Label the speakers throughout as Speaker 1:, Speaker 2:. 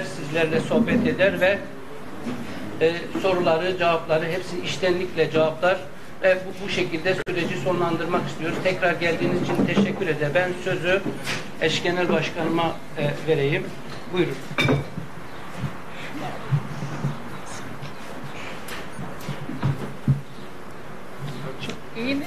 Speaker 1: sizlerle sohbet eder ve e, soruları, cevapları hepsi iştenlikle cevaplar ve bu, bu şekilde süreci sonlandırmak istiyoruz. Tekrar geldiğiniz için teşekkür ederim. Ben sözü eş genel başkanıma e, vereyim. Buyurun.
Speaker 2: İyi mi?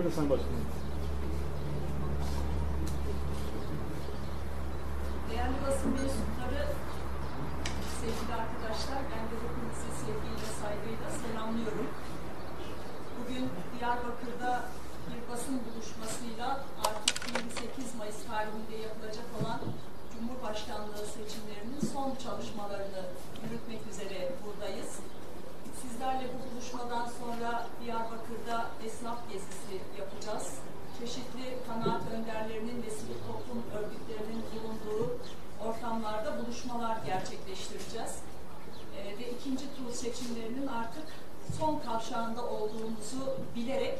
Speaker 3: Buyurun Sayın Başkanım.
Speaker 2: Değerli basın mensupları, sevgili arkadaşlar, ben de hepinizi sevgiyle, saygıyla selamlıyorum. Bugün Diyarbakır'da bir basın buluşmasıyla artık 28 Mayıs tarihinde yapılacak olan Cumhurbaşkanlığı seçimlerinin son çalışmalarını yürütmek üzere buradayız. Sizlerle bu buluşmadan sonra Diyarbakır'da esnaf gezisi yapacağız. Çeşitli kanaat önderlerinin ve sivil toplum örgütlerinin bulunduğu ortamlarda buluşmalar gerçekleştireceğiz. Ee, ve ikinci tur seçimlerinin artık son kavşağında olduğumuzu bilerek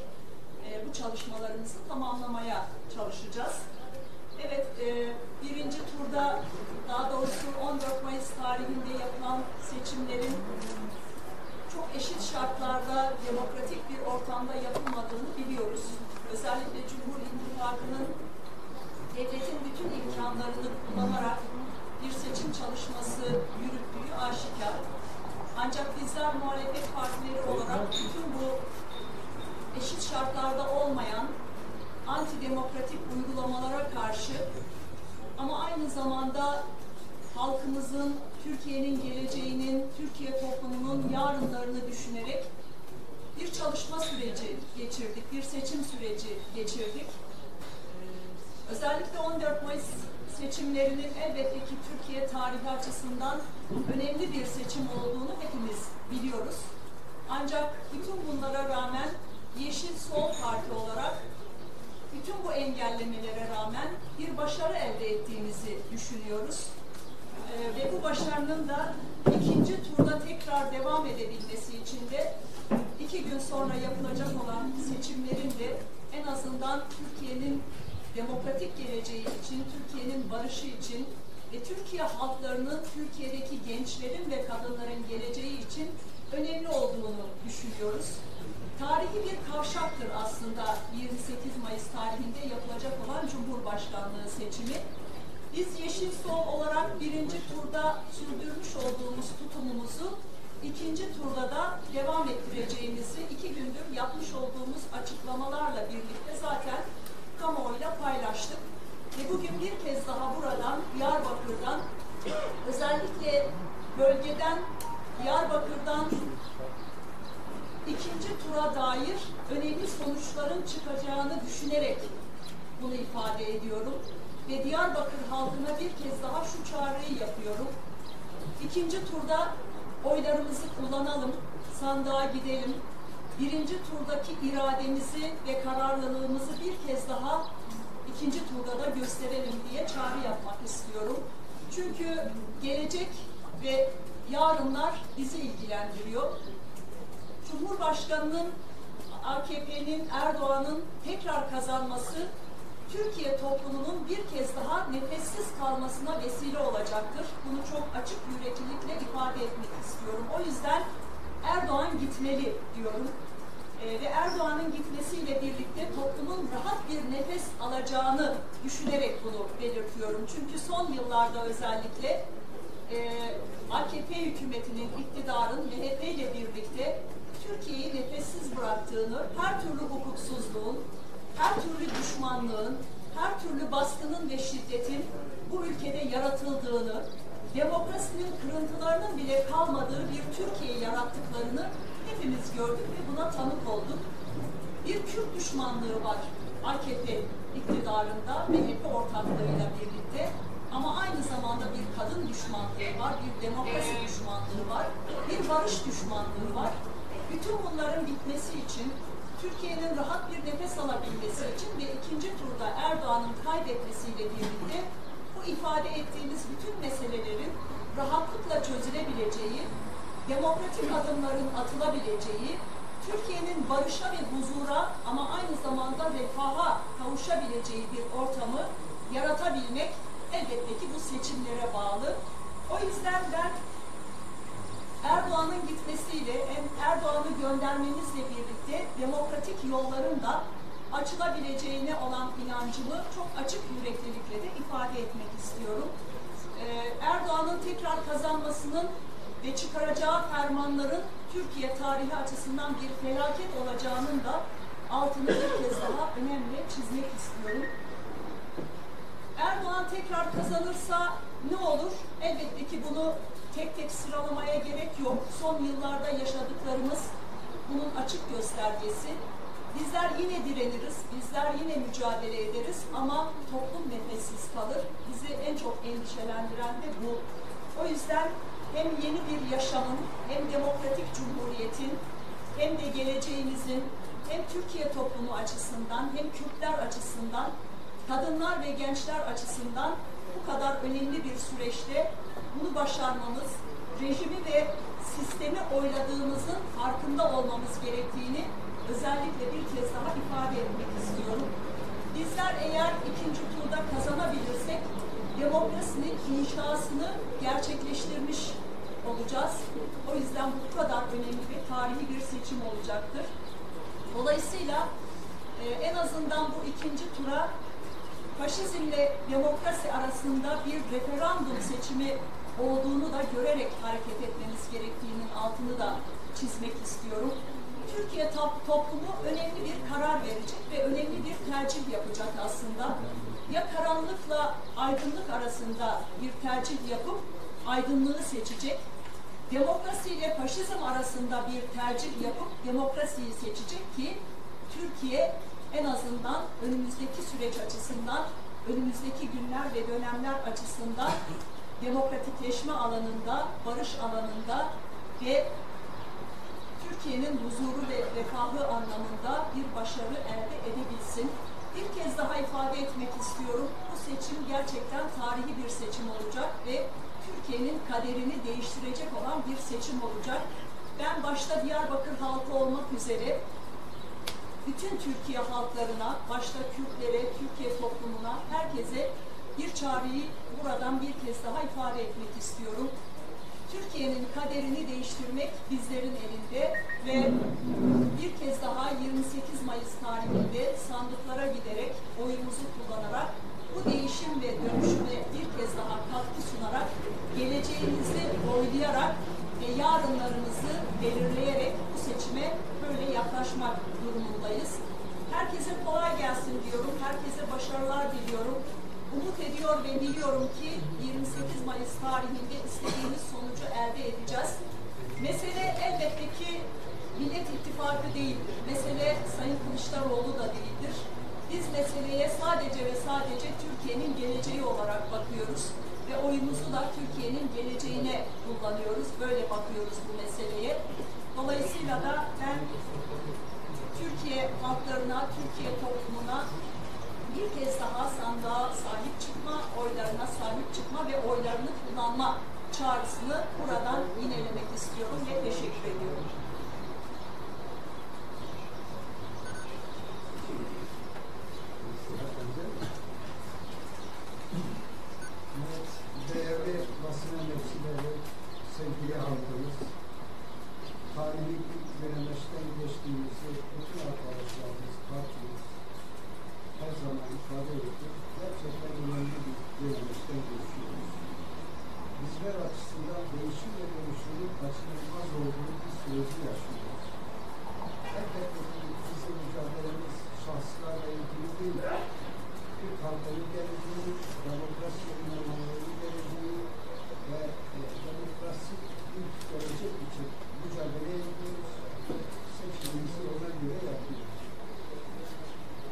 Speaker 2: e, bu çalışmalarımızı tamamlamaya çalışacağız. Evet, e, birinci turda daha doğrusu 14 Mayıs tarihinde yapılan seçimlerin çok eşit şartlarda demokratik bir ortamda yapılmadığını biliyoruz. Özellikle Cumhur İttifakı'nın devletin bütün imkanlarını kullanarak bir seçim çalışması yürüttüğü aşikar. Ancak bizler muhalefet partileri olarak bütün bu eşit şartlarda olmayan antidemokratik uygulamalara karşı ama aynı zamanda halkımızın, Türkiye'nin geleceğinin, Türkiye toplumunun yarınlarını düşünerek bir çalışma süreci geçirdik, bir seçim süreci geçirdik. Özellikle 14 Mayıs seçimlerinin elbette ki Türkiye tarihi açısından önemli bir seçim olduğunu hepimiz biliyoruz. Ancak bütün bunlara rağmen Yeşil Sol Parti olarak bütün bu engellemelere rağmen bir başarı elde ettiğimizi düşünüyoruz. Ee, ve bu başarının da ikinci turda tekrar devam edebilmesi için de iki gün sonra yapılacak olan seçimlerin de en azından Türkiye'nin demokratik geleceği için, Türkiye'nin barışı için ve Türkiye halklarının, Türkiye'deki gençlerin ve kadınların geleceği için önemli olduğunu düşünüyoruz. Tarihi bir kavşaktır aslında 28 Mayıs tarihinde yapılacak olan Cumhurbaşkanlığı seçimi. Biz Yeşil Sol olarak birinci turda sürdürmüş olduğumuz tutumumuzu ikinci turda da devam ettireceğimizi iki gündür yapmış olduğumuz açıklamalarla birlikte zaten kamuoyuyla paylaştık. Ve bugün bir kez daha buradan, Diyarbakır'dan, özellikle bölgeden, Diyarbakır'dan ikinci tura dair önemli sonuçların çıkacağını düşünerek bunu ifade ediyorum. Ve Diyarbakır halkına bir kez daha şu çağrıyı yapıyorum. İkinci turda oylarımızı kullanalım, sandığa gidelim. Birinci turdaki irademizi ve kararlılığımızı bir kez daha ikinci turda da gösterelim diye çağrı yapmak istiyorum. Çünkü gelecek ve yarınlar bizi ilgilendiriyor. Cumhurbaşkanının AKP'nin Erdoğan'ın tekrar kazanması Türkiye toplumunun bir kez daha nefessiz kalmasına vesile olacaktır. Bunu çok açık yüreklilikle ifade etmek istiyorum. O yüzden Erdoğan gitmeli diyorum. Ee, ve Erdoğan'ın gitmesiyle birlikte toplumun rahat bir nefes alacağını düşünerek bunu belirtiyorum. Çünkü son yıllarda özellikle e, AKP hükümetinin, iktidarın MHP ile birlikte Türkiye'yi nefessiz bıraktığını, her türlü hukuksuzluğun, her türlü düşmanlığın, her türlü baskının ve şiddetin bu ülkede yaratıldığını, demokrasinin kırıntılarının bile kalmadığı bir Türkiye yarattıklarını hepimiz gördük ve buna tanık olduk. Bir Kürt düşmanlığı var AKP iktidarında, MHP ortaklığıyla birlikte. Ama aynı zamanda bir kadın düşmanlığı var, bir demokrasi düşmanlığı var, bir barış düşmanlığı var. Bütün bunların bitmesi için Türkiye'nin rahat bir nefes alabilmesi için ve ikinci turda Erdoğan'ın kaybetmesiyle birlikte bu ifade ettiğimiz bütün meselelerin rahatlıkla çözülebileceği, demokratik adımların atılabileceği, Türkiye'nin barışa ve huzura ama aynı zamanda refaha kavuşabileceği bir ortamı yaratabilmek elbette ki bu seçimlere bağlı. O yüzden ben Erdoğan'ın gitmesiyle hem Erdoğan'ı göndermemizle birlikte demokratik yolların da açılabileceğine olan inancımı çok açık yüreklilikle de ifade etmek istiyorum. Ee, Erdoğan'ın tekrar kazanmasının ve çıkaracağı fermanların Türkiye tarihi açısından bir felaket olacağının da altını bir kez daha önemli çizmek istiyorum. Erdoğan tekrar kazanırsa ne olur? Elbette ki bunu tek tek sıralamaya gerek yok. Son yıllarda yaşadıklarımız bunun açık göstergesi. Bizler yine direniriz, bizler yine mücadele ederiz ama toplum nefessiz kalır. Bizi en çok endişelendiren de bu. O yüzden hem yeni bir yaşamın, hem demokratik cumhuriyetin, hem de geleceğimizin, hem Türkiye toplumu açısından, hem Kürtler açısından kadınlar ve gençler açısından bu kadar önemli bir süreçte bunu başarmamız, rejimi ve sistemi oyladığımızın farkında olmamız gerektiğini özellikle bir kez daha ifade etmek istiyorum. Bizler eğer ikinci turda kazanabilirsek demokrasinin inşasını gerçekleştirmiş olacağız. O yüzden bu kadar önemli ve tarihi bir seçim olacaktır. Dolayısıyla e, en azından bu ikinci tura faşizmle demokrasi arasında bir referandum seçimi olduğunu da görerek hareket etmemiz gerektiğinin altını da çizmek istiyorum. Türkiye toplumu önemli bir karar verecek ve önemli bir tercih yapacak aslında. Ya karanlıkla aydınlık arasında bir tercih yapıp aydınlığı seçecek, demokrasi ile faşizm arasında bir tercih yapıp demokrasiyi seçecek ki Türkiye en azından önümüzdeki süreç açısından, önümüzdeki günler ve dönemler açısından demokratikleşme alanında, barış alanında ve Türkiye'nin huzuru ve refahı anlamında bir başarı elde edebilsin. Bir kez daha ifade etmek istiyorum. Bu seçim gerçekten tarihi bir seçim olacak ve Türkiye'nin kaderini değiştirecek olan bir seçim olacak. Ben başta Diyarbakır halkı olmak üzere bütün Türkiye halklarına, başta Kürtlere, Türkiye toplumuna, herkese bir çağrıyı buradan bir kez daha ifade etmek istiyorum. Türkiye'nin kaderini değiştirmek bizlerin elinde ve bir kez daha 28 Mayıs tarihinde sandıklara giderek oyumuzu kullanarak bu değişim ve dönüşüme bir kez daha katkı sunarak geleceğimizi oylayarak ve yarınlarımızı belirleyerek bu seçime böyle yaklaşmak durumundayız. Herkese kolay gelsin diyorum. Herkese başarılar diliyorum. Umut ediyor ve biliyorum ki 28 Mayıs tarihinde istediğimiz sonucu elde edeceğiz. Mesele elbette ki Millet İttifakı değildir. Mesele Sayın Kılıçdaroğlu da değildir. Biz meseleye sadece ve sadece Türkiye'nin geleceği olarak bakıyoruz ve oyumuzu da Türkiye'nin geleceğine kullanıyoruz. Böyle bakıyoruz bu meseleye. Dolayısıyla da ben Türkiye halklarına, Türkiye toplumuna bir kez daha sandığa sahip çıkma, oylarına sahip çıkma ve oylarını kullanma çağrısını buradan yinelemek istiyorum ve teşekkür ediyorum.
Speaker 4: Evet, değerli basın emekçileri, sevgili halkımız, tarihi bir dönemeçten geçtiğimizi bütün arkadaşlarımız, partimiz her zaman ifade etti. Gerçekten önemli bir dönemeçten geçiyoruz. Bizler açısından değişim ve dönüşümün kaçınılmaz olduğu bir süreci yaşıyoruz. Elbette ki bizim mücadelemiz şahslarla ilgili değil. Türk halkının geleceği, demokrasi inanmalarının geleceği ve e, demokrasi bir gelecek için mücadele ediyoruz. Seçimimizi ona göre yapıyoruz.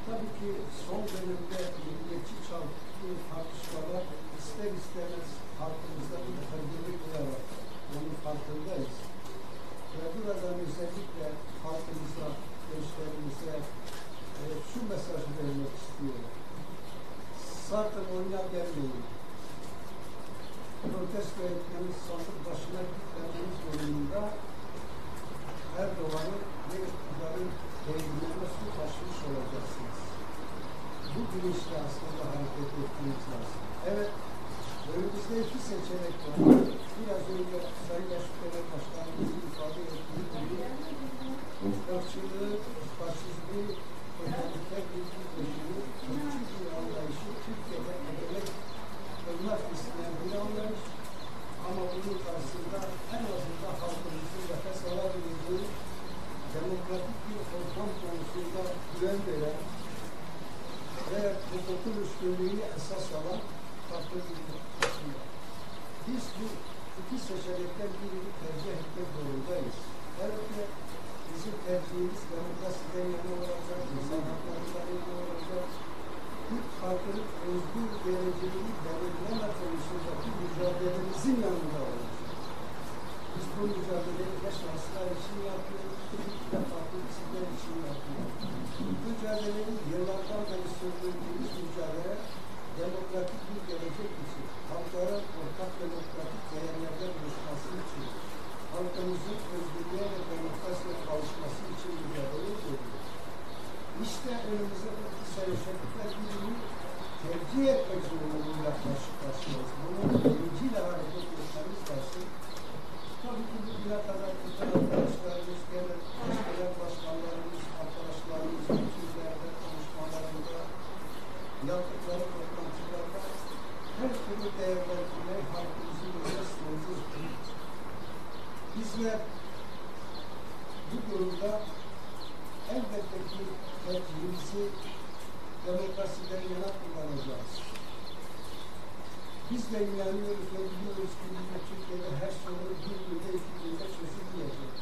Speaker 4: Tabii ki son dönemde milliyetçi çalgı tartışmalar ister istemez halkımızda bir tedirginlik olarak onun farkındayız. Ve buradan özellikle halkımıza, gençlerimize e, şu mesajı vermek istiyorum. Sakın oyuna gelmeyin. Protesto etmeniz sandık başına gitmeniz durumunda Erdoğan'ın ve iktidarın su taşımış olacaksınız. Bu bilinçle aslında hareket etmeniz lazım. Evet, önümüzde iki seçenek var. Biraz önce Sayın Başbakan Başkanımızın ifade ettiği gibi ırkçılığı, faşizmi, totaliter bir rejimi, ırkçı bir anlayışı Türkiye'de egemek kılmak isteyen bir anlayış. Ama bunun karşısında en azından halkımızın nefes alabileceği demokratik bir ortam güven veren ve hukukun üstünlüğünü esas alan farklı bir var. Biz bu iki seçenekten birini tercih etmek zorundayız. Elbette bizim tercihimiz demokrasiden yana olacak, insan haklarından yana olacak. Türk halkının özgür geleceğini belirleme konusundaki mücadelemizin yanında olacak. Bu mücadeleyi ya şahslar için yapıyoruz, ya farklı isimler için yapıyoruz. Bu mücadeleyi yıllardan beri sürdürdüğümüz mücadele demokratik bir gelecek için, halkların ortak demokratik değerlerde buluşması için, halkımızın özgürlüğe ve demokrasiye kavuşması için mücadele ediyoruz. İşte önümüzde bu iki seçenekler birini tercih etmek zorunluluğuyla karşı karşıyayız. Bunun bilinciyle hareket etmemiz lazım. Tabii ki bugüne kadar bütün arkadaşlarımız, genel genel başkanlarımız, arkadaşlarımız, mitinglerde, konuşmalarında, yaptıkları toplantılarda her türlü değerlendirmeyi halkımızın önüne sunuyoruz. Bizler bu durumda elbette ki tercihimizi demokrasiden yana kullanacağız. Biz de inanıyoruz ve biliyoruz ki bizim Türkiye'de her sorun bir günde, iki günde çözülmeyecek.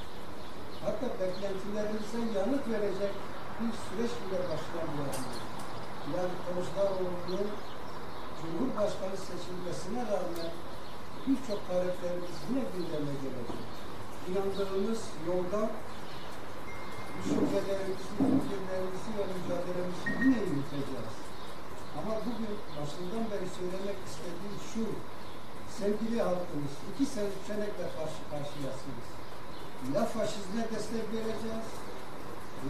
Speaker 4: Hatta beklentilerimize yanıt verecek bir süreç bile başlamayabilir. Yani Kılıçdaroğlu'nun Cumhurbaşkanı seçilmesine rağmen birçok taleplerimiz yine gündeme gelecek. İnandığımız yolda düşüncelerimizi, fikirlerimizi ve mücadelemizi yine yürüteceğiz. Ama bugün başından beri söylemek istediğim şu, sevgili halkımız, iki seçenekle karşı karşıyasınız. Ya faşizme destek vereceğiz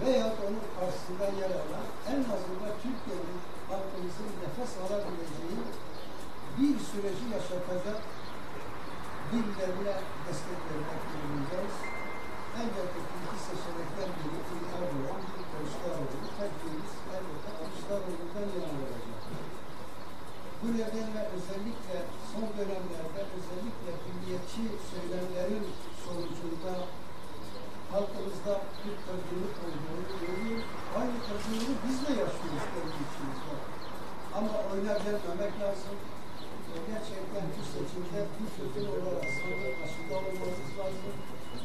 Speaker 4: veya onun karşısında yer alan en azından Türkiye'nin halkımızın nefes alabileceği bir süreci yaşatacak birilerine destek vermek durumundayız. Elbette ki iki seçenekten biri bir Erdoğan, bir Kılıçdaroğlu. Tercihimiz elbette Kılıçdaroğlu'ndan yana olacak. Bu nedenle özellikle son dönemlerde özellikle milliyetçi söylemlerin sonucunda halkımızda bir kırgınlık olduğunu görüyoruz. Aynı kırgınlığı biz de yaşıyoruz kendi içimizde. Ama oyuna gelmemek lazım. E, gerçekten bu seçimde bir sözün olarak sandık başında olmamız lazım.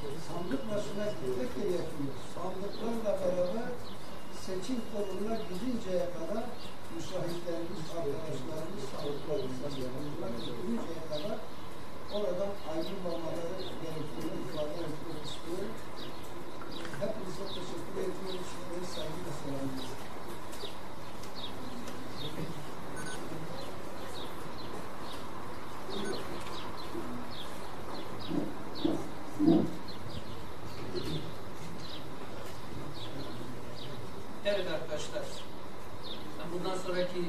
Speaker 4: Sandık başına gitmek de yetmiyor. Sandıklarla beraber seçim kuruluna gidinceye kadar müşahitlerimiz, arkadaşlarımız, sandıklarımızdan yanımızda gidinceye kadar oradan ayrılmamaları gerektiğini ifade etmek istiyorum. Hepinize teşekkür ediyorum. Sizleri saygıyla selamlıyorum.
Speaker 1: Evet arkadaşlar, bundan sonraki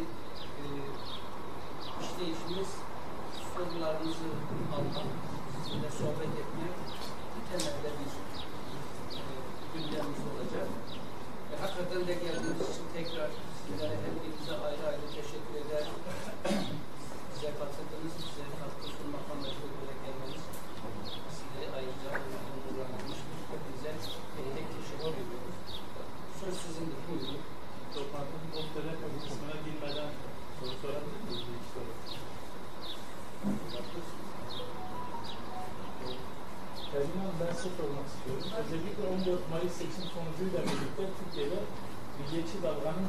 Speaker 1: e, işleyişimiz sorularınızı almak, sizinle sohbet etmek, temelde bir e, gündemimiz olacak. Ve hakikaten de geldiğiniz için tekrar sizlere hepinize ayrı ayrı teşekkür eder. Size katıldınız, size katkı sunmak amacıyla buraya gelmeniz sizleri ayrıca onurlandırmıştır. Hepinize tek tek teşekkür ediyoruz. Söz sizindir, buyurun.
Speaker 5: Toplantının muhtelef kısmına girmeden soru sorabilir miyiz? Bir iki soru. Ergin Hanım ben size sormak istiyorum. Özellikle 14 Mayıs seçim sonucuyla birlikte Türkiye'de milliyetçi dalganın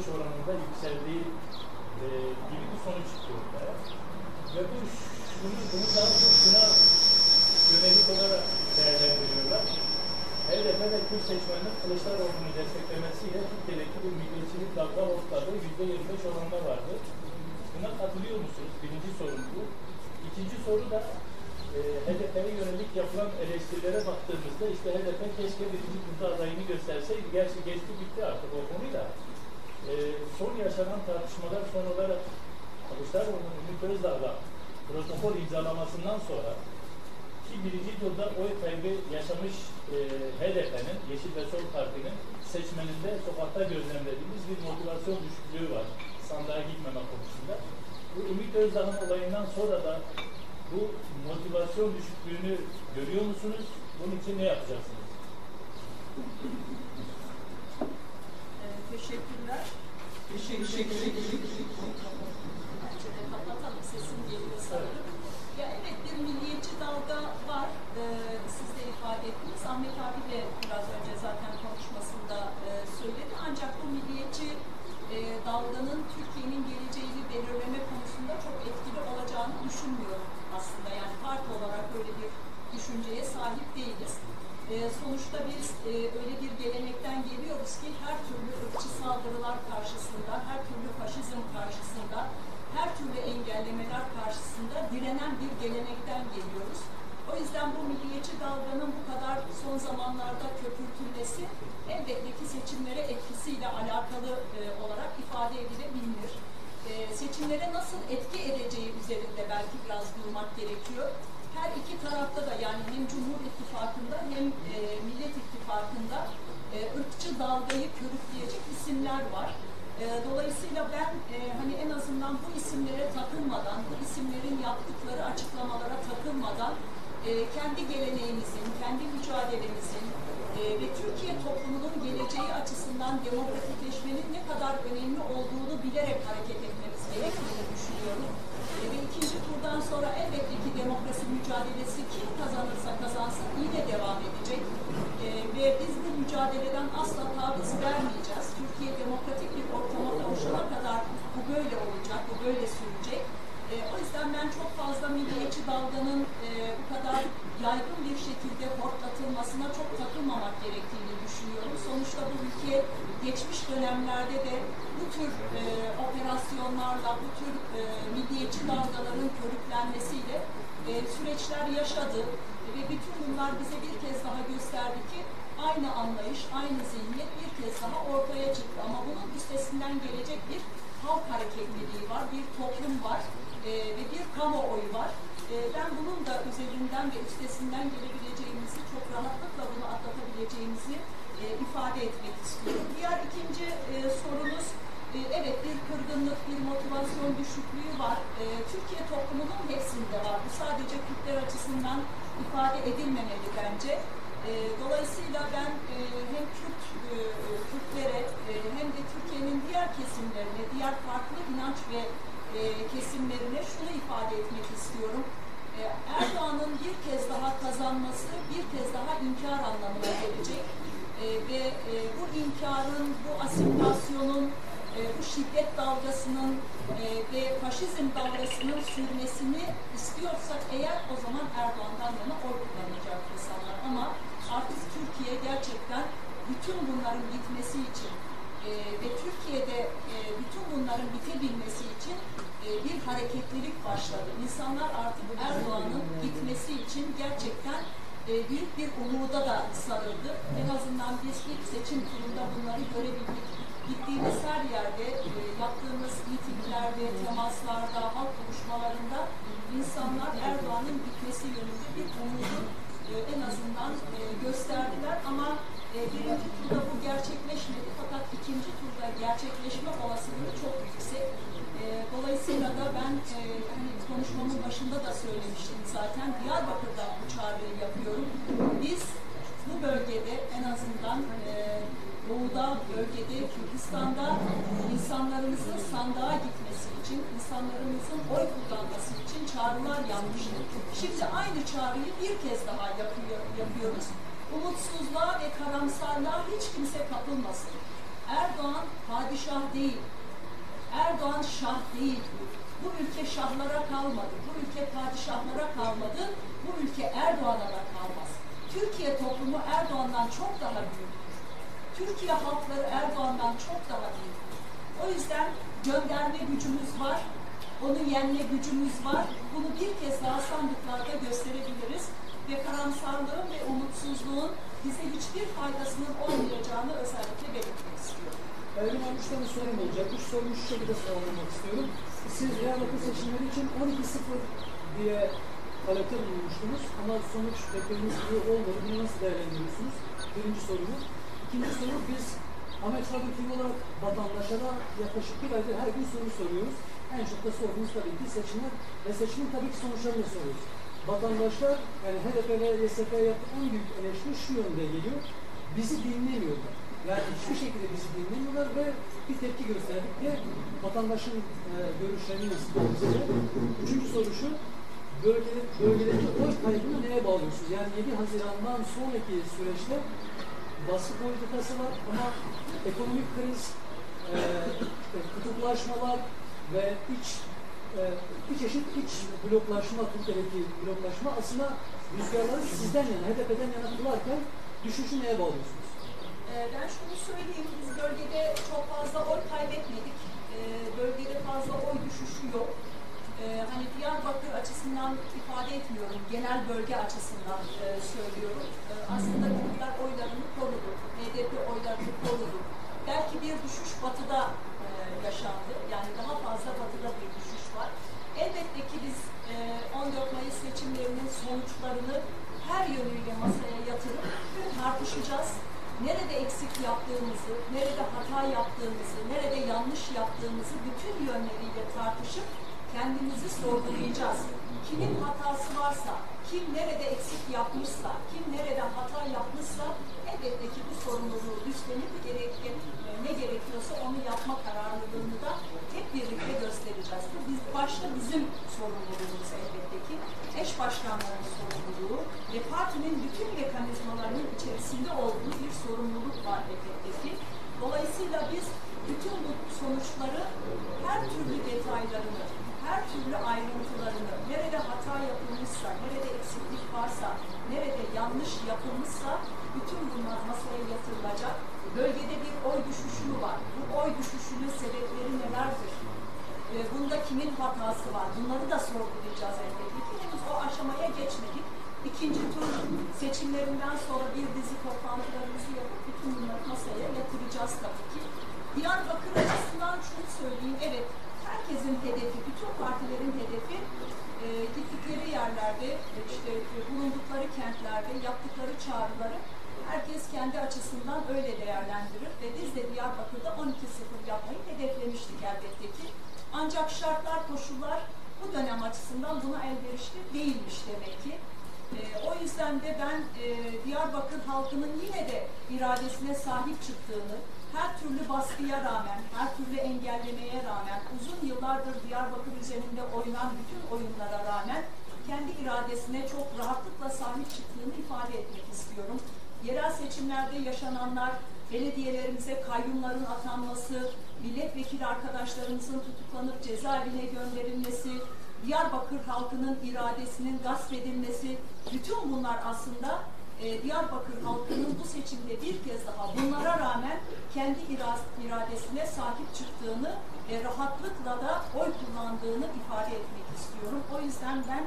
Speaker 5: %25 oranında yükseldiği e, gibi bir sonuç çıktı ortaya. Ve bu şunu, bunu daha çok şuna yönelik olarak değerlendiriyorlar. HDP ve Kürt seçmeninin Kılıçdaroğlu'nu desteklemesiyle Türkiye'deki bir milliyetçilik dalga ortladığı %25 oranında vardı. Buna katılıyor musunuz? Birinci sorun bu. İkinci soru da e, HDP'ye yönelik yapılan eleştirilere baktığımızda işte HDP keşke birinci turda adayını gösterseydi. Gerçi geçti bitti artık o konuyla. E, son yaşanan tartışmalar son olarak Kılıçdaroğlu'nun Ümit Özdağ'la protokol imzalamasından sonra ki birinci turda oy kaybı yaşamış e, HDP'nin, Yeşil ve Sol Parti'nin seçmeninde sokakta gözlemlediğimiz bir motivasyon düşüklüğü var. Sandığa gitmeme konusunda. Bu Ümit Özdağ'ın olayından sonra da bu motivasyon düşüklüğünü görüyor musunuz? Bunun için ne yapacaksınız?
Speaker 2: Ee, teşekkürler. Bence de kapatalım. Sesim geliyor sanırım. Ya evet bir milliyetçi dalga var. Ee, siz de ifade ettiniz. Ahmet abi de biraz önce zaten konuşmasında e, söyledi. Ancak bu milliyetçi e, dalganın Türkiye'nin geleceğini belirleme konusunda çok etkili olacağını düşünmüyorum aslında. Yani parti olarak öyle bir düşünceye sahip değiliz. E, sonuçta biz e, öyle bir ki her türlü ırkçı saldırılar karşısında, her türlü faşizm karşısında, her türlü engellemeler karşısında direnen bir gelenekten geliyoruz. O yüzden bu milliyetçi dalganın bu kadar son zamanlarda köpürtülmesi elbette ki seçimlere etkisiyle alakalı e, olarak ifade edilebilir. E, seçimlere nasıl etki edeceği üzerinde belki biraz durmak gerekiyor. Her iki tarafta da yani hem Cumhur İttifakı'nda hem e, Millet İttifakı'nda e, ırkçı dalgayı körükleyecek isimler var. E, dolayısıyla ben e, hani azından bu isimlere takılmadan, bu isimlerin yaptıkları açıklamalara takılmadan e, kendi geleneğimizin, kendi mücadelemizin e, ve Türkiye toplumunun geleceği açısından demokratikleşmenin ne kadar önemli olduğunu bilerek hareket etmemiz gerektiğini düşünüyorum. E, ve ikinci turdan sonra elbette ki demokrasi mücadelesi kim kazanırsa kazansın yine devam edecek. E, ve biz bu mücadeleden asla taviz vermeyeceğiz. Türkiye demokratik bir ortama kavuşana kadar bu böyle olacak, bu böyle sürecek. Ben çok fazla milliyetçi dalganın e, bu kadar yaygın bir şekilde hortlatılmasına çok takılmamak gerektiğini düşünüyorum. Sonuçta bu ülke geçmiş dönemlerde de bu tür e, operasyonlarla, bu tür e, milliyetçi dalgaların körüklenmesiyle e, süreçler yaşadı ve bütün bunlar bize bir kez daha gösterdi ki aynı anlayış, aynı zihniyet bir kez daha ortaya çıktı. Ama bunun üstesinden gelecek bir halk hareketliliği var, bir toplum var e, ve bir kamuoyu var. E, ben bunun da üzerinden ve üstesinden gelebileceğimizi, çok rahatlıkla bunu atlatabileceğimizi e, ifade etmek istiyorum. Diğer ikinci e, sorunuz, e, evet bir kırgınlık, bir motivasyon düşüklüğü var. E, Türkiye toplumunun hepsinde var. Bu sadece Kürtler açısından ifade edilmemeli bence. E, dolayısıyla ben e, hem Kürt, e, Kürtlere e, hem de Türkiye'nin diğer kesimlerine, diğer farklı e, kesimlerine şunu ifade etmek istiyorum. E, Erdoğan'ın bir kez daha kazanması bir kez daha inkar anlamına gelecek. E, ve e, bu inkarın, bu asimilasyonun, e, bu şiddet dalgasının e, ve faşizm dalgasının sürmesini istiyorsak eğer o zaman Erdoğan'dan yana oy kullanacak insanlar. Ama artık Türkiye gerçekten bütün bunların bitmesi için e, ve Türkiye'de e, bütün bunların bitebilmesi hareketlilik başladı. İnsanlar artık Erdoğan'ın gitmesi için gerçekten e, büyük bir umuda da sarıldı. En azından biz ilk seçim turunda bunları görebildik. Gittiğimiz her yerde e, yaptığımız mitinglerde, temaslarda, halk buluşmalarında insanlar Erdoğan'ın gitmesi yönünde bir umudu e, en azından e, gösterdiler ama e, birinci turda bu gerçekleşmedi fakat ikinci turda gerçekleşme olasılığı çok yüksek. Dolayısıyla da ben e, hani konuşmamın başında da söylemiştim zaten Diyarbakır'dan bu çağrıyı yapıyorum. Biz bu bölgede en azından e, doğuda, bölgede, Kürdistan'da insanlarımızın sandığa gitmesi için, insanlarımızın oy kullanması için çağrılar yapmıştık. Şimdi aynı çağrıyı bir kez daha yapıyor, yapıyoruz. Umutsuzluğa ve karamsarlığa hiç kimse kapılmasın. Erdoğan padişah değil. Erdoğan şah değil. Bu ülke şahlara kalmadı. Bu ülke padişahlara kalmadı. Bu ülke Erdoğan'a da kalmaz. Türkiye toplumu Erdoğan'dan çok daha büyüktür. Türkiye halkları Erdoğan'dan çok daha büyüktür. O yüzden gönderme gücümüz var. Onu yenme gücümüz var. Bunu bir kez daha sandıklarda gösterebiliriz. Ve karamsarlığın ve umutsuzluğun bize hiçbir faydasının olmayacağını özellikle belirtmek istiyorum.
Speaker 6: Benim üç tane sorum sorumu şu şekilde sağlamak istiyorum. Siz Diyarbakır seçimleri için 12-0 diye talepte bulunmuştunuz ama sonuç beklediğiniz gibi olmadı. Bunu nasıl değerlendiriyorsunuz? Birinci sorumu. İkinci soru biz Rabı TV olarak vatandaşlara yaklaşık bir aydır her gün soru soruyoruz. En çok da sorduğumuz tabii ki seçimler ve seçimin tabii ki sonuçlarını soruyoruz. Vatandaşlar yani HDP ve YSP'ye yaptığı en büyük eleştiri şu yönde geliyor. Bizi dinlemiyorlar. Yani hiçbir şekilde bizi dinlemiyorlar ve bir tepki gösterdik diye vatandaşın e, görüşlerini istiyoruz bize. Üçüncü soru şu, bölgede, bölgedeki oy kaybını neye bağlıyorsunuz? Yani 7 Haziran'dan sonraki süreçte baskı politikası var ama ekonomik kriz, e, işte kutuplaşmalar ve iç e, bir çeşit iç bloklaşma, Türkiye'deki bloklaşma aslında rüzgarları sizden yana, HDP'den yana kılarken düşüşü neye bağlıyorsunuz?
Speaker 2: Ee, Ben şunu söyleyeyim, biz bölgede çok fazla oy kaybetmedik. Ee, Bölgede fazla oy düşüşü yok. Ee, Hani Diyarbakır açısından ifade etmiyorum, genel bölge açısından e, söylüyorum. Aslında Kürtler oylarını korudu, HDP oylarını korudu. Belki bir düşüş batıda e, yaşandı, yani daha fazla batıda bir düşüş var. Elbette ki biz e, 14 Mayıs seçimlerinin sonuçlarını her yönüyle masaya yatırıp tartışacağız nerede eksik yaptığımızı, nerede hata yaptığımızı, nerede yanlış yaptığımızı bütün yönleriyle tartışıp kendimizi sorgulayacağız. Kimin hatası varsa, kim nerede eksik yapmışsa, kim nerede hata yapmışsa elbette ki bu sorumluluğu üstlenip gerekli, ne gerekiyorsa onu yapma kararlılığını da hep birlikte göstereceğiz. Bu biz, başta bizim sorumluluğumuz elbette ki. Eş başkanların sorumluluğu ve partinin içerisinde olduğu bir sorumluluk var elbette. Dolayısıyla biz bütün bu sonuçları her türlü detaylarını, her türlü ayrıntılarını, nerede hata yapılmışsa, nerede eksiklik varsa, nerede yanlış yapılmışsa bütün bunlar masaya yatırılacak. Bölgede bir oy düşüşü mü var? Bu oy düşüşünün sebepleri nelerdir? E, bunda kimin hatası var? Bunları da sorgulayacağız elbette ki. Henüz o aşamaya geçmedik. İkinci tur seçimlerinden sonra bir dizi toplantılarımızı yapıp bütün bunları masaya yatıracağız tabii ki. Diyarbakır açısından şunu söyleyeyim. Evet, herkesin hedefi, bütün partilerin hedefi e, gittikleri yerlerde, işte e, bulundukları kentlerde yaptıkları çağrıları herkes kendi açısından öyle değerlendirir ve biz de Diyarbakır'da 12-0 yapmayı hedeflemiştik elbette ki. Ancak şartlar, koşullar bu dönem açısından buna elverişli değilmiş demek ki. Ee, o yüzden de ben e, Diyarbakır halkının yine de iradesine sahip çıktığını, her türlü baskıya rağmen, her türlü engellemeye rağmen, uzun yıllardır Diyarbakır üzerinde oynanan bütün oyunlara rağmen kendi iradesine çok rahatlıkla sahip çıktığını ifade etmek istiyorum. Yerel seçimlerde yaşananlar belediyelerimize kayyumların atanması, milletvekili arkadaşlarımızın tutuklanıp cezaevine gönderilmesi, Diyarbakır halkının iradesinin gasp edilmesi, bütün bunlar aslında e, Diyarbakır halkının bu seçimde bir kez daha bunlara rağmen kendi ira- iradesine sahip çıktığını ve rahatlıkla da oy kullandığını ifade etmek istiyorum. O yüzden ben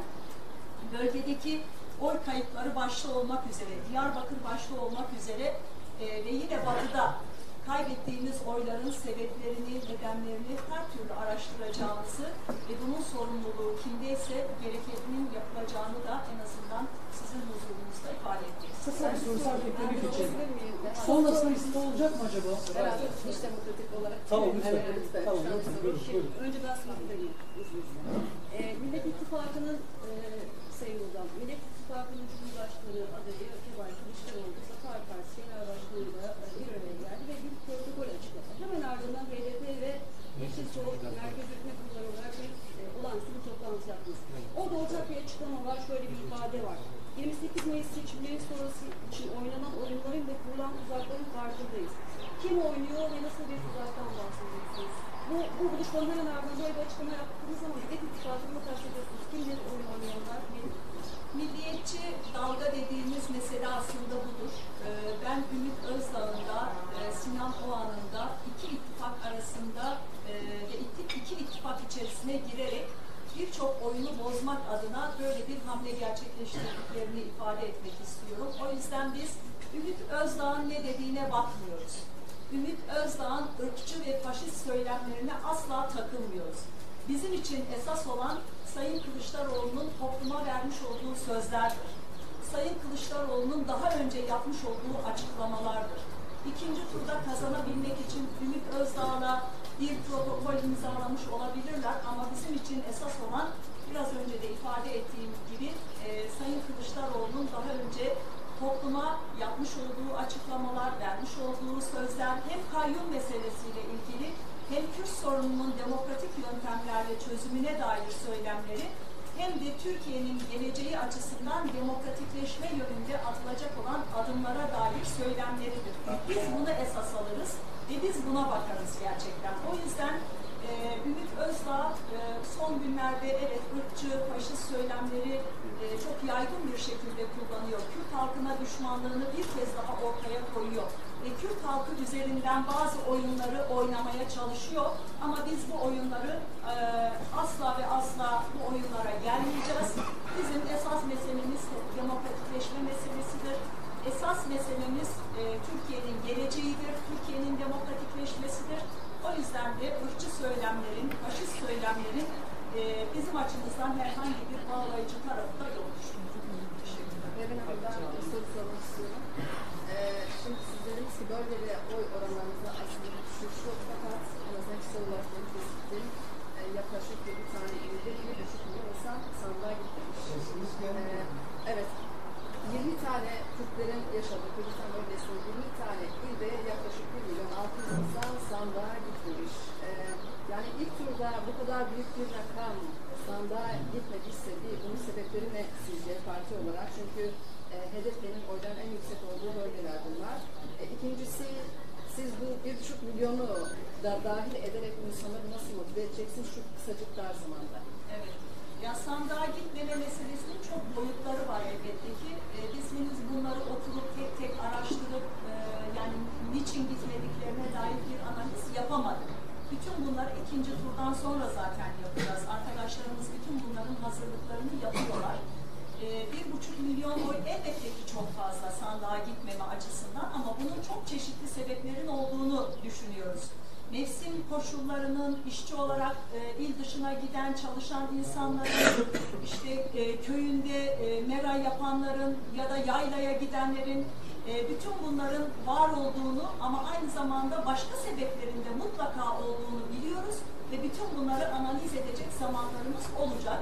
Speaker 2: bölgedeki oy kayıpları başta olmak üzere, Diyarbakır başta olmak üzere e, ve yine batıda kaybettiğimiz oyların sebeplerini, nedenlerini her türlü araştıracağımızı ve bunun sorumluluğu kimdeyse gerekenin yapılacağını da en azından sizin huzurunuzda ifade istiyorum.
Speaker 7: Kısa bir sorunsal eklemek için.
Speaker 8: Sonrasında
Speaker 7: Sonrasında isim olacak mı acaba?
Speaker 8: Herhalde hiç demokratik olarak.
Speaker 7: Tamam, lütfen.
Speaker 8: Evet, lütfen.
Speaker 7: Tamam, lütfen.
Speaker 8: Önce ben sınıf vereyim. Ee, Millet İttifakı'nın e, Sayın Hocam, Millet İttifakı'nın Cumhurbaşkanı adayı Kemal Kılıçdaroğlu, Zafer Partisi Genel Başkanı'yla e, bir araya geldi ve bir protokol açıkladı. Hemen ardından HDP ve Yeşil Sol Merkez Hükümet Kurulları olarak bir e, olağanüstü bir toplantı yaptınız. Orada ortak bir açıklama var, şöyle bir ifade var. 28 Mayıs seçimleri sonrası için oynanan oyunların ve kurulan tuzakların farkındayız. Kim oynuyor ve nasıl bir tuzaktan bahsediyorsunuz? Bu, bu buluşmanın hemen ardından böyle bir açıklama yaptığınız zaman Millet İttifakı'nı kastediyorsunuz. Kimleri oyun oynayanlar? Kim?
Speaker 2: Milliyetçi dalga dediğimiz mesele aslında budur. Ee, Ben Ümit Özdağ'ın da e, Sinan Oğan'ın da iki ittifak arasında e, ve iki, iki ittifak içerisine girerek birçok oyunu bozmak adına böyle bir hamle gerçekleştirdiklerini ifade etmek istiyorum. O yüzden biz Ümit Özdağ'ın ne dediğine bakmıyoruz. Ümit Özdağ'ın ırkçı ve faşist söylemlerine asla takılmıyoruz. Bizim için esas olan Sayın Kılıçdaroğlu'nun topluma vermiş olduğu sözlerdir. Sayın Kılıçdaroğlu'nun daha önce yapmış olduğu açıklamalardır. İkinci turda kazanabilmek için Ümit Özdağ'la bir protokol imzalamış olabilirler ama bizim için esas olan biraz önce de ifade ettiğim gibi e, Sayın Kılıçdaroğlu'nun daha önce topluma yapmış olduğu açıklamalar, vermiş olduğu sözler hem kayyum meselesiyle ilgili hem Kürt sorununun demokratik yöntemlerle çözümüne dair söylemleri hem de Türkiye'nin geleceği açısından demokratikleşme yönünde atılacak olan adımlara dair söylemleridir. Biz bunu esas alırız ve biz buna bakarız gerçekten. O yüzden e, Ümit Özdağ e, son günlerde evet ırkçı, faşist söylemleri e, çok yaygın bir şekilde kullanıyor. Kürt halkına düşmanlığını bir kez daha ortaya koyuyor. Ve Kürt halkı üzerinden bazı oyunları oynamaya çalışıyor. Ama biz bu oyunları e, asla ve asla bu oyunlara gelmeyeceğiz. Bizim esas meselemiz demokratikleşme meselesidir. Esas meselemiz e, Türkiye'nin geleceğidir, Türkiye'nin demokratikleşmesidir. O yüzden de ırkçı söylemlerin, faşist söylemlerin e, bizim açımızdan herhangi bir bağlayıcı
Speaker 8: soru sormak istiyorum. Ee, şimdi siz dediniz ki bölgede oy oranlarınızda aslında düşüş yok fakat en azından kişisel olarak benim tespitlerim e, yaklaşık bir tane ilde bir buçuk milyon insan sandığa gitmemiş.
Speaker 4: Sesiniz
Speaker 8: Ee, evet. 20 tane Türklerin yaşadığı Kürdistan bölgesinde 20 tane ilde yaklaşık 1 milyon 600 insan sandığa gitmemiş. Ee, yani ilk turda bu kadar büyük bir rakam sandığa gitmediyse bir bunun sebepleri ne sizce parti olarak? Çünkü e, HDP'nin oyların en yüksek olduğu bölgeler bunlar. E, ikincisi siz bu bir buçuk milyonu da dahil ederek insanları nasıl motive edeceksiniz şu kısacık dar zamanda?
Speaker 2: Evet. Ya sandığa gitmeme meselesinin çok boyutları var turdan sonra zaten yapacağız. Arkadaşlarımız bütün bunların hazırlıklarını yapıyorlar. Ee, bir buçuk milyon oy elbette ki çok fazla sandığa gitmeme açısından ama bunun çok çeşitli sebeplerin olduğunu düşünüyoruz mevsim koşullarının işçi olarak e, il dışına giden çalışan insanların işte e, köyünde e, mera yapanların ya da yaylaya gidenlerin e, bütün bunların var olduğunu ama aynı zamanda başka sebeplerinde mutlaka olduğunu biliyoruz ve bütün bunları analiz edecek zamanlarımız olacak.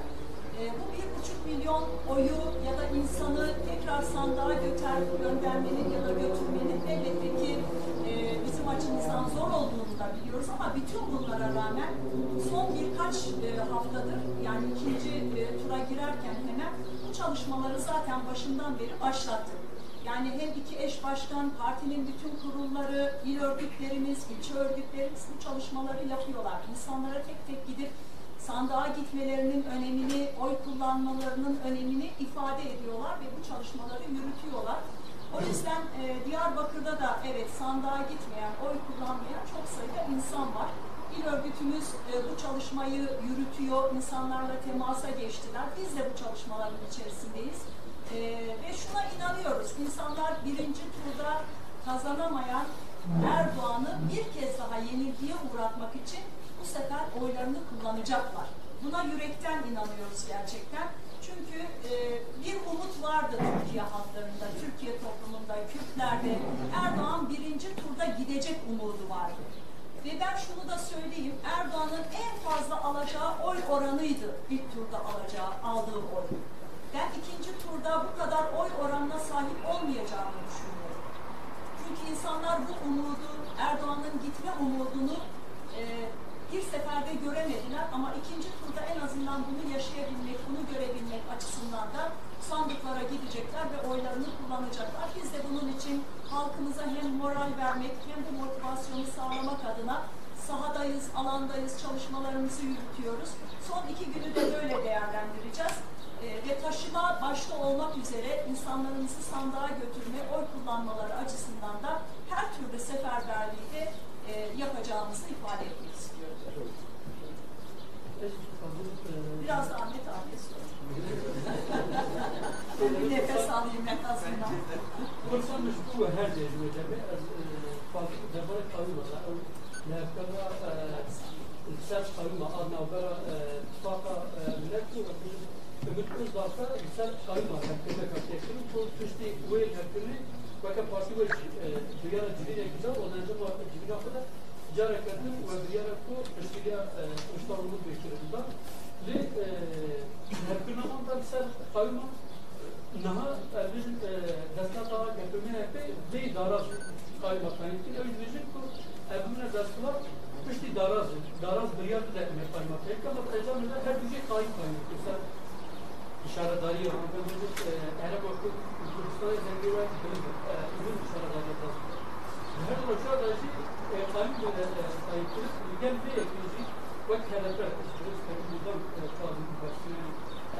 Speaker 2: E, bu bir buçuk milyon oyu ya da insanı tekrar sandığa götür, göndermenin ya da götürmenin elbette ki e, bizim açımızdan zor olduğunu da biliyoruz ama bütün bunlara rağmen son birkaç e, haftadır yani ikinci e, tura girerken hemen bu çalışmaları zaten başından beri başlattık. Yani hem iki eş başkan, partinin bütün kurulları, il örgütlerimiz, ilçe örgütlerimiz bu çalışmaları yapıyorlar. İnsanlara tek tek gidip sandığa gitmelerinin önemini, oy kullanmalarının önemini ifade ediyorlar ve bu çalışmaları yürütüyorlar. O yüzden e, Diyarbakır'da da evet sandığa gitmeyen, oy kullanmayan çok sayıda insan var. İl örgütümüz e, bu çalışmayı yürütüyor, insanlarla temasa geçtiler. Biz de bu çalışmaların içerisindeyiz. E, ve şuna inanıyoruz, insanlar birinci turda kazanamayan Erdoğan'ı bir kez daha yenilgiye uğratmak için bu sefer oylarını kullanacaklar. Buna yürekten inanıyoruz gerçekten. Çünkü e, bir umut vardı Türkiye halklarında, Türkiye toplumunda, Kürtlerde. Erdoğan birinci turda gidecek umudu vardı. Ve ben şunu da söyleyeyim, Erdoğan'ın en fazla alacağı oy oranıydı ilk turda alacağı, aldığı oy. Ben ikinci turda bu kadar oy oranına sahip olmayacağını düşünüyorum. Çünkü insanlar bu umudu, Erdoğan'ın gitme umudunu e, bir seferde göremediler ama ikinci turda en azından bunu yaşayabilmek, bunu görebilmek açısından da sandıklara gidecekler ve oylarını kullanacaklar. Biz de bunun için halkımıza hem moral vermek hem de motivasyonu sağlamak adına sahadayız, alandayız, çalışmalarımızı yürütüyoruz. Son iki günü de böyle değerlendireceğiz. Ee, ve taşıma başta olmak üzere insanlarımızı sandığa götürme, oy kullanmaları açısından da her türlü seferberliği de e, yapacağımızı ifade etmek istiyorum. Biraz da Ahmet abiye sorayım. bir nefes alayım en azından.
Speaker 6: Kursamış bu her cezmede ve farklı defalar kalmadı. Nefkada ses kalma, anavbara tufaka millet bu kız varsa ses kalma. Nefkada kaptekin bu tüşti uel hakkını Fakat parti ve dünya cibine güzel, ondan sonra cibine kadar carekatın ve dünya ku eskiya uçlarımız bekliyorlar. Ve hakkından da sen kalma naha biz desta daha getirmeye epey dey daraz kaymaktan için öyle bizim ku evimine destler pişti daraz daraz bir yer de emek kaymaktan için ama ecamında her şey kayıp kaymak. Mesela yok. Ve biz eğer bakıp Kürdistan'a zengi ve uzun işaretleri yapacağız. Her başa da şey kayıp böyle kayıptır. Gel bir ekleyici ve kelepler istiyoruz. Tabii buradan kazım başlıyor.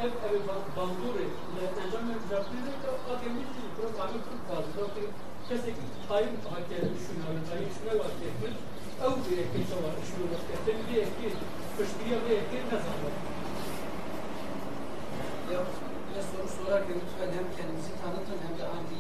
Speaker 6: Ev ev bandure ile ecam ve mücadele de akemi değil. Bu kayıp çok fazla. Çünkü kesin kayıp hakkı düşünüyor. Şuna var ki ev bir ekleyici var. Var ki. Tabii bir ekleyici. Kışkıya bir ekleyici ne zaman?
Speaker 9: Ya, bir soru sorarken lütfen hem kendinizi tanıtın hem de hangi